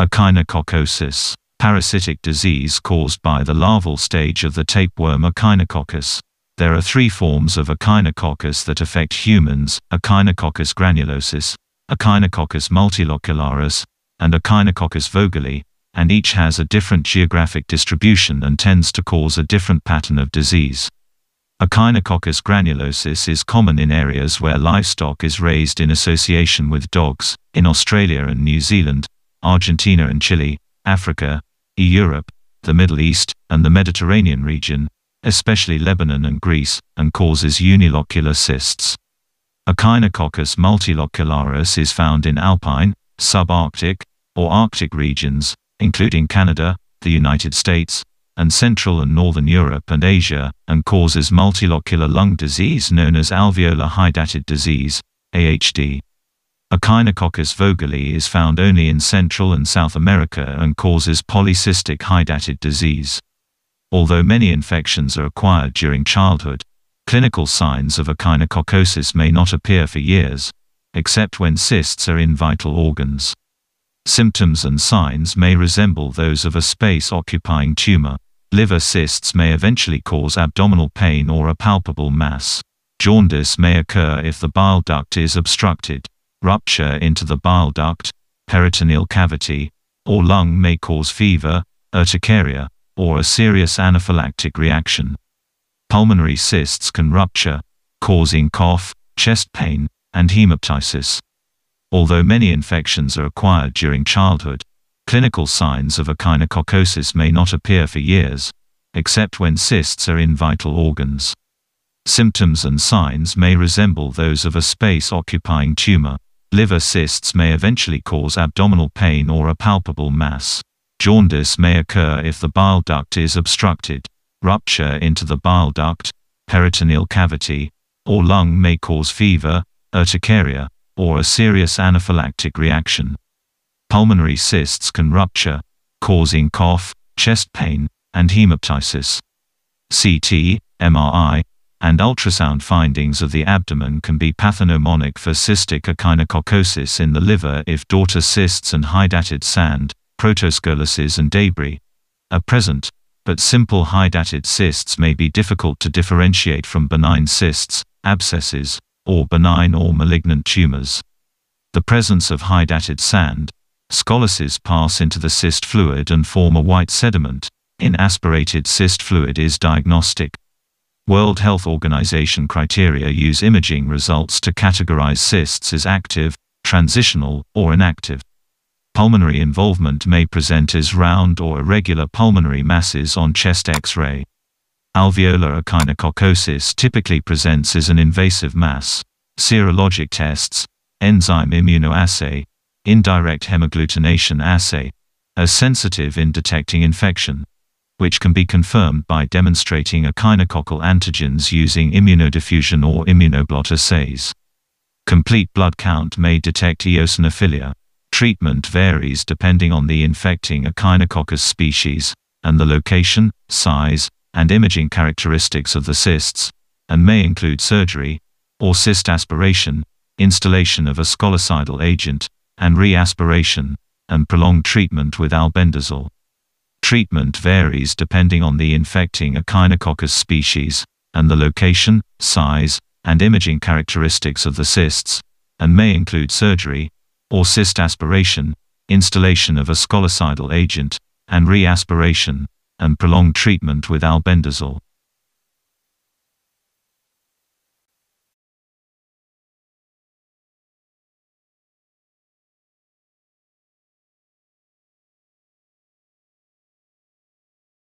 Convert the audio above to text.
Echinococcosis, parasitic disease caused by the larval stage of the tapeworm Echinococcus. There are three forms of Echinococcus that affect humans, Echinococcus granulosus, Echinococcus multilocularis, and Echinococcus vogeli, and each has a different geographic distribution and tends to cause a different pattern of disease. Echinococcus granulosus is common in areas where livestock is raised in association with dogs, in Australia and New Zealand, Argentina and Chile, Africa, Europe, the Middle East, and the Mediterranean region, especially Lebanon and Greece, and causes unilocular cysts. Echinococcus multilocularis is found in alpine, subarctic, or Arctic regions, including Canada, the United States, and Central and Northern Europe and Asia, and causes multilocular lung disease known as alveolar hydatid disease, AHD. Echinococcus vogeli is found only in Central and South America and causes polycystic hydatid disease. Although many infections are acquired during childhood, clinical signs of echinococcosis may not appear for years, except when cysts are in vital organs. Symptoms and signs may resemble those of a space-occupying tumor. Liver cysts may eventually cause abdominal pain or a palpable mass. Jaundice may occur if the bile duct is obstructed. Rupture into the bile duct, peritoneal cavity, or lung may cause fever, urticaria, or a serious anaphylactic reaction. Pulmonary cysts can rupture, causing cough, chest pain, and hemoptysis. Although many infections are acquired during childhood, clinical signs of a echinococcosis may not appear for years, except when cysts are in vital organs. Symptoms and signs may resemble those of a space-occupying tumor. Liver cysts may eventually cause abdominal pain or a palpable mass. Jaundice may occur if the bile duct is obstructed. Rupture into the bile duct, peritoneal cavity, or lung may cause fever, urticaria, or a serious anaphylactic reaction. Pulmonary cysts can rupture, causing cough, chest pain, and hemoptysis. CT, MRI, and ultrasound findings of the abdomen can be pathognomonic for cystic echinococcosis in the liver if daughter cysts and hydatid sand, protoscolices and debris are present, but simple hydatid cysts may be difficult to differentiate from benign cysts, abscesses, or benign or malignant tumors. The presence of hydatid sand, scolices pass into the cyst fluid and form a white sediment. In aspirated cyst fluid is diagnostic. World Health Organization criteria use imaging results to categorize cysts as active, transitional, or inactive. Pulmonary involvement may present as round or irregular pulmonary masses on chest X-ray. Alveolar echinococcosis typically presents as an invasive mass. Serologic tests, enzyme immunoassay, indirect hemagglutination assay, are sensitive in detecting infection which can be confirmed by demonstrating echinococcal antigens using immunodiffusion or immunoblot assays. Complete blood count may detect eosinophilia. Treatment varies depending on the infecting Echinococcus species, and the location, size, and imaging characteristics of the cysts, and may include surgery, or cyst aspiration, instillation of a scolicidal agent, and re-aspiration, and prolonged treatment with albendazole. Treatment varies depending on the infecting Echinococcus species, and the location, size, and imaging characteristics of the cysts, and may include surgery, or cyst aspiration, instillation of a scolicidal agent, and re-aspiration, and prolonged treatment with albendazole.